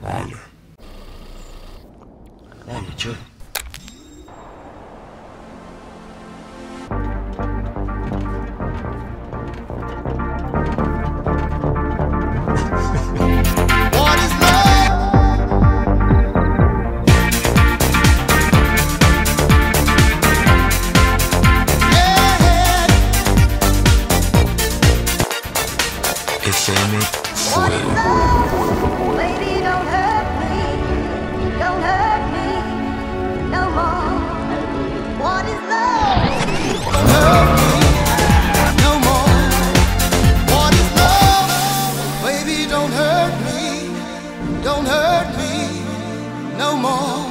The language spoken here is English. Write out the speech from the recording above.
Vale. Vale, chulo. F M Swell. don't hurt me no more.